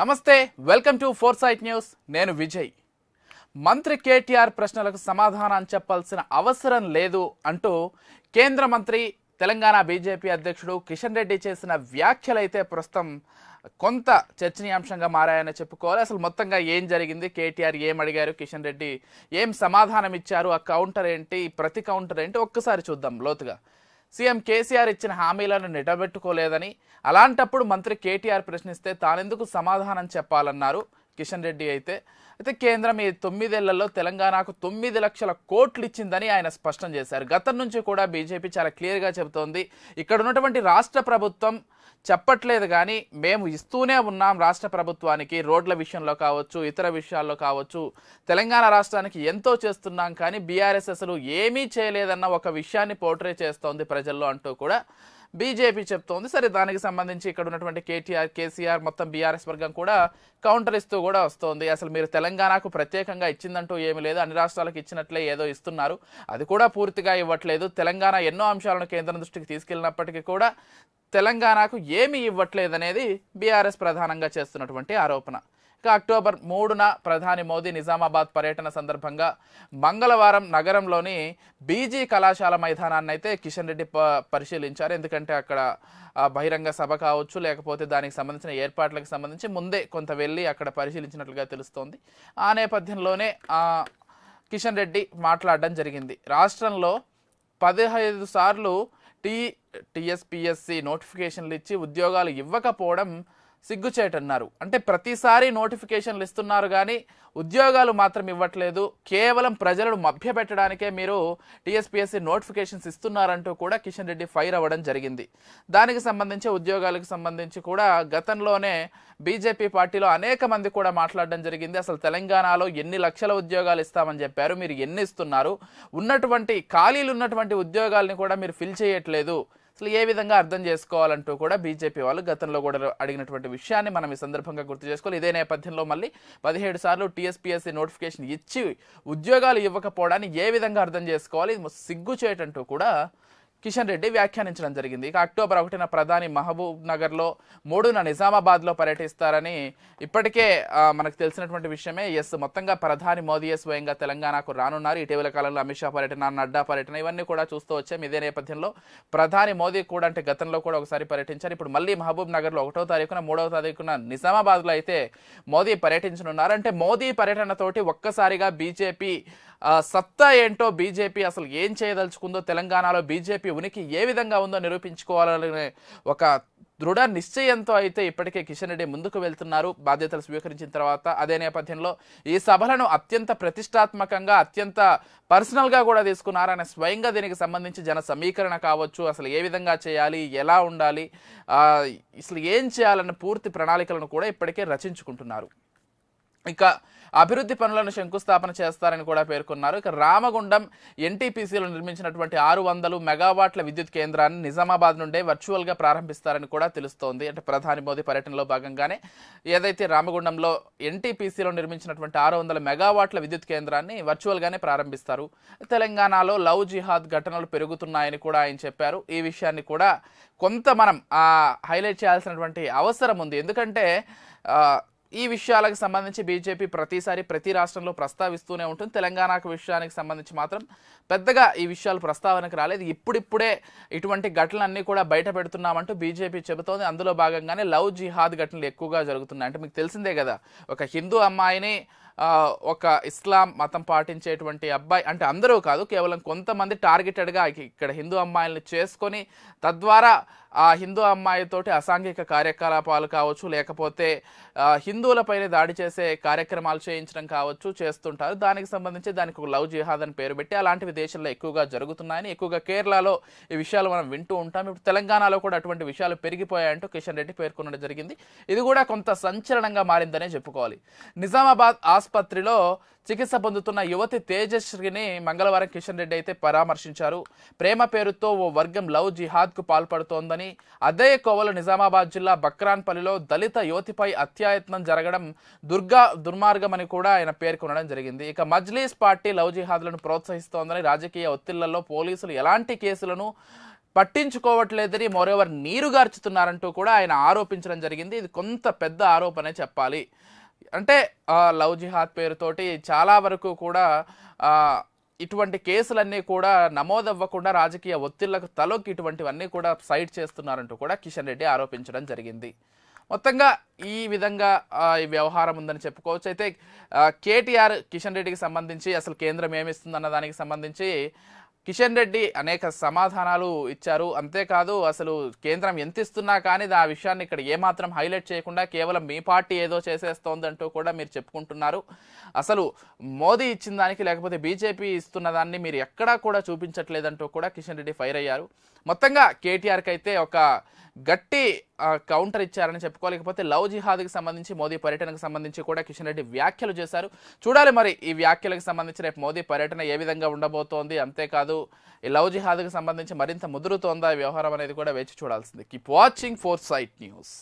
నమస్తే welcome to four sight news. నేను విజయ్. మంత్రి కేటీఆర్ ప్రశ్నలకు సమాధానం చెప్పాల్సిన అవసరం లేదు అంటూ కేంద్ర మంత్రి తెలంగాణ బీజేపీ అధ్యక్షుడు కిషన్ రెడ్డి చేసిన వ్యాఖ్యలైతే ప్రస్తుతం కొంత చర్చనీయాంశంగా మారాయని చెప్పుకోవాలి. అసలు మొత్తంగా ఏం జరిగింది? కేటీఆర్ ఏం అడిగారు? కిషన్ రెడ్డి ఏం సమాధానం ఇచ్చారు? ఆ కౌంటర్ ఏంటి? ప్రతి కౌంటర్ ఏంటి? ఒక్కసారి చూద్దాం లోతుగా. సీఎం కేసీఆర్ ఇచ్చిన హామీలను నిలబెట్టుకోలేదని అలాంటప్పుడు మంత్రి కేటీఆర్ ప్రశ్నిస్తే తానెందుకు సమాధానం చెప్పాలన్నారు? కిషన్ రెడ్డి అయితే. అయితే కేంద్రం ఈ తొమ్మిదేళ్ళలో తెలంగాణకు తొమ్మిది లక్షల కోట్లు ఇచ్చిందని ఆయన స్పష్టం చేశారు. గతం నుంచి కూడా బీజేపీ చాలా క్లియర్గా చెబుతోంది. ఇక్కడ ఉన్నటువంటి రాష్ట్ర ప్రభుత్వం చెప్పట్లేదు కానీ మేము ఇస్తూనే ఉన్నాం రాష్ట్ర ప్రభుత్వానికి రోడ్ల విషయంలో కావచ్చు ఇతర విషయాల్లో కావచ్చు. తెలంగాణ రాష్ట్రానికి ఎంతో చేస్తున్నాం కానీ బీఆర్ఎస్ అసలు ఏమీ చేయలేదన్న ఒక విషయాన్ని పోర్ట్రే చేస్తోంది ప్రజల్లో అంటూ కూడా బీజేపీ చెప్తోంది. సరే దానికి సంబంధించి ఇక్కడ ఉన్నటువంటి కేటీఆర్ కేసీఆర్ మొత్తం బీఆర్ఎస్ వర్గం కూడా కౌంటర్ ఇస్తూ కూడా వస్తోంది. అసలు మీరు తెలంగాణకు ప్రత్యేకంగా ఇచ్చిందంటూ ఏమీ లేదు. అన్ని రాష్ట్రాలకు ఇచ్చినట్లే ఏదో ఇస్తున్నారు. అది కూడా పూర్తిగా ఇవ్వట్లేదు. తెలంగాణ ఎన్నో అంశాలను కేంద్రం దృష్టికి తీసుకెళ్ళినప్పటికీ కూడా తెలంగాణకు ఏమీ ఇవ్వట్లేదనేది బీఆర్ఎస్ ప్రధానంగా చేస్తున్నటువంటి ఆరోపణ. అక్టోబర్ మూడున ప్రధాని మోదీ నిజామాబాద్ పర్యటన సందర్భంగా మంగళవారం నగరంలోని బీజీ కళాశాల మైదానాన్ని అయితే కిషన్ రెడ్డి ప- పరిశీలించారు. ఎందుకంటే అక్కడ బహిరంగ సభ కావచ్చు లేకపోతే దానికి సంబంధించిన ఏర్పాట్లకు సంబంధించి ముందే కొంత వెళ్ళి అక్కడ పరిశీలించినట్లుగా తెలుస్తోంది. ఆ నేపథ్యంలోనే కిషన్ రెడ్డి మాట్లాడడం జరిగింది. రాష్ట్రంలో పదిహేదు సార్లు టీ టీఎస్పిఎస్సి నోటిఫికేషన్లు ఇచ్చి ఉద్యోగాలు ఇవ్వకపోవడం సిగ్గుచేటన్నారు. అంటే ప్రతిసారి నోటిఫికేషన్లు ఇస్తున్నారు కానీ ఉద్యోగాలు మాత్రం ఇవ్వట్లేదు. కేవలం ప్రజలను మభ్యపెట్టడానికే మీరు టీఎస్పీఎస్సీ నోటిఫికేషన్స్ ఇస్తున్నారంటూ కూడా కిషన్ రెడ్డి ఫైర్ అవ్వడం జరిగింది. దానికి సంబంధించి ఉద్యోగాలకు సంబంధించి కూడా గతంలోనే బీజేపీ పార్టీలో అనేక మంది కూడా మాట్లాడడం జరిగింది. అసలు తెలంగాణలో ఎన్ని లక్షల ఉద్యోగాలు ఇస్తామని చెప్పారు. మీరు ఎన్ని ఇస్తున్నారు? ఉన్నటువంటి ఖాళీలు ఉన్నటువంటి ఉద్యోగాల్ని కూడా మీరు ఫిల్ చేయట్లేదు. అసలు ఏ విధంగా అర్థం చేసుకోవాలంటూ కూడా బీజేపీ వాళ్ళు గతంలో కూడా అడిగినటువంటి విషయాన్ని మనం ఈ సందర్భంగా గుర్తు చేసుకోవాలి. ఇదే నేపథ్యంలో మళ్ళీ పదిహేడు సార్లు టీఎస్పీఎస్సీ నోటిఫికేషన్ ఇచ్చి ఉద్యోగాలు ఇవ్వకపోవడాన్ని ఏ విధంగా అర్థం చేసుకోవాలి? సిగ్గు చేయటంటూ కూడా కిషన్ రెడ్డి వ్యాఖ్యానించడం జరిగింది. ఇక అక్టోబర్ ఒకటిన ప్రధాని మహబూబ్ నగర్లో మూడున నిజామాబాద్లో పర్యటిస్తారని ఇప్పటికే మనకు తెలిసినటువంటి విషయమే. ఎస్ మొత్తంగా ప్రధాని మోదీయే స్వయంగా తెలంగాణకు రానున్నారు. ఇటీవల కాలంలో అమిత్ షా పర్యటన నడ్డా పర్యటన ఇవన్నీ కూడా చూస్తూ వచ్చాం. ఇదే నేపథ్యంలో ప్రధాని మోదీ కూడా అంటే గతంలో కూడా ఒకసారి పర్యటించారు. ఇప్పుడు మళ్ళీ మహబూబ్ నగర్లో ఒకటో తారీఖున మూడవ తారీఖున నిజామాబాద్లో అయితే మోదీ పర్యటించనున్నారు. అంటే మోదీ పర్యటనతోటి ఒక్కసారిగా బీజేపీ సత్తా ఏంటో బీజేపీ అసలు ఏం చేయదలుచుకుందో తెలంగాణలో బీజేపీ ఉనికి ఏ విధంగా ఉందో నిరూపించుకోవాలనే ఒక దృఢ నిశ్చయంతో అయితే ఇప్పటికే కిషన్ రెడ్డి ముందుకు వెళ్తున్నారు. బాధ్యతలు స్వీకరించిన తర్వాత అదే నేపథ్యంలో ఈ సభలను అత్యంత ప్రతిష్టాత్మకంగా అత్యంత పర్సనల్గా కూడా తీసుకున్నారనే స్వయంగా దీనికి సంబంధించి జన సమీకరణ కావచ్చు. అసలు ఏ విధంగా చేయాలి ఎలా ఉండాలి అసలు ఏం చేయాలన్న పూర్తి ప్రణాళికలను కూడా ఇప్పటికే రచించుకుంటున్నారు. ఇక అభివృద్ధి పనులను శంకుస్థాపన చేస్తారని కూడా పేర్కొన్నారు. ఇక రామగుండం ఎన్టీపీసీలో నిర్మించినటువంటి ఆరు వందలు మెగావాట్ల విద్యుత్ కేంద్రాన్ని నిజామాబాద్ నుండే వర్చువల్గా ప్రారంభిస్తారని కూడా తెలుస్తోంది. అంటే ప్రధాని మోదీ పర్యటనలో భాగంగానే ఏదైతే రామగుండంలో ఎన్టీపీసీలో నిర్మించినటువంటి ఆరు వందల మెగావాట్ల విద్యుత్ కేంద్రాన్ని వర్చువల్గానే ప్రారంభిస్తారు. తెలంగాణలో లవ్ జిహాద్ ఘటనలు పెరుగుతున్నాయని కూడా ఆయన చెప్పారు. ఈ విషయాన్ని కూడా కొంత మనం హైలైట్ చేయాల్సినటువంటి అవసరం ఉంది. ఎందుకంటే ఈ విషయాలకు సంబంధించి బీజేపీ ప్రతిసారి ప్రతి రాష్ట్రంలో ప్రస్తావిస్తూనే ఉంటుంది. తెలంగాణకు విషయానికి సంబంధించి మాత్రం పెద్దగా ఈ విషయాలు ప్రస్తావనకు రాలేదు. ఇప్పుడిప్పుడే ఇటువంటి ఘటనలన్నీ కూడా బయట పెడుతున్నామంటూ బీజేపీ చెబుతోంది. అందులో భాగంగానే లవ్ జిహాద్ ఘటనలు ఎక్కువగా జరుగుతున్నాయి. అంటే మీకు తెలిసిందే కదా ఒక హిందూ అమ్మాయిని ఒక ఇస్లాం మతం పాటించేటువంటి అబ్బాయి అంటే అందరూ కాదు కేవలం కొంతమంది టార్గెటెడ్గా ఇక్కడ హిందూ అమ్మాయిలను చేసుకొని తద్వారా ఆ హిందూ అమ్మాయితోటి అసాంఘిక కార్యకలాపాలు కావచ్చు లేకపోతే హిందువులపైనే దాడి చేసే కార్యక్రమాలు చేయించడం కావచ్చు చేస్తుంటారు. దానికి సంబంధించి దానికి ఒక లవ్ జిహాద్ అని పేరు పెట్టి అలాంటివి దేశంలో ఎక్కువగా జరుగుతున్నాయని ఎక్కువగా కేరళలో ఈ విషయాలు మనం వింటూ ఉంటాం. ఇప్పుడు తెలంగాణలో కూడా అటువంటి విషయాలు పెరిగిపోయాయంటూ కిషన్ రెడ్డి పేర్కొనడం జరిగింది. ఇది కూడా కొంత సంచలనంగా మారిందనే చెప్పుకోవాలి. నిజామాబాద్ ఆసుపత్రిలో చికిత్స పొందుతున్న యువతి తేజశ్రీని మంగళవారం కిషన్ రెడ్డి అయితే పరామర్శించారు. ప్రేమ పేరుతో ఓ వర్గం లవ్ జిహాద్కు పాల్పడుతోందని అదే కోవలు నిజామాబాద్ జిల్లా బక్రాన్పల్లిలో దళిత యువతిపై అత్యాయత్నం జరగడం దుర్గా దుర్మార్గమని కూడా ఆయన పేర్కొనడం జరిగింది. ఇక మజ్లీస్ పార్టీ లవ్ జిహాద్లను ప్రోత్సహిస్తోందని రాజకీయ ఒత్తిళ్ళలో పోలీసులు ఎలాంటి కేసులను పట్టించుకోవట్లేదని మోరెవర్ నీరు గార్చుతున్నారంటూ కూడా ఆయన ఆరోపించడం జరిగింది. ఇది కొంత పెద్ద ఆరోపణే చెప్పాలి. అంటే లవ్ జిహాద్ పేరుతోటి చాలా వరకు కూడా ఇటువంటి కేసులన్నీ కూడా నమోదవ్వకుండా రాజకీయ ఒత్తిళ్ళకు తలొక్కి ఇటువంటివన్నీ కూడా సైడ్ చేస్తున్నారంటూ కూడా కిషన్ రెడ్డి ఆరోపించడం జరిగింది. మొత్తంగా ఈ విధంగా ఈ వ్యవహారం ఉందని చెప్పుకోవచ్చు. అయితే కేటీఆర్ కిషన్ రెడ్డికి సంబంధించి అసలు కేంద్రం ఏమిస్తుందన్న దానికి సంబంధించి కిషన్ రెడ్డి అనేక సమాధానాలు ఇచ్చారు. అంతేకాదు అసలు కేంద్రం ఎంత ఇస్తున్నా కానీ ఆ విషయాన్ని ఇక్కడ ఏమాత్రం హైలైట్ చేయకుండా కేవలం మీ పార్టీ ఏదో చేసేస్తోందంటూ కూడా మీరు చెప్పుకుంటున్నారు. అసలు మోదీ ఇచ్చిన దానికి లేకపోతే బీజేపీ ఇస్తున్న దాన్ని మీరు ఎక్కడా కూడా చూపించట్లేదంటూ కూడా కిషన్ రెడ్డి ఫైర్ అయ్యారు. మొత్తంగా కేటీఆర్కి అయితే ఒక గట్టి కౌంటర్ ఇచ్చారని చెప్పుకోలేకపోతే లవ్ జిహాద్కి సంబంధించి మోదీ పర్యటనకు సంబంధించి కూడా కిషన్ రెడ్డి వ్యాఖ్యలు చేశారు. చూడాలి మరి ఈ వ్యాఖ్యలకు సంబంధించి రేపు మోదీ పర్యటన ఏ విధంగా ఉండబోతోంది. అంతేకాదు ఈ లవ్ జిహాద్కి సంబంధించి మరింత ముదురుతోందా వ్యవహారం అనేది కూడా వేచి చూడాల్సింది. Keep watching four sight news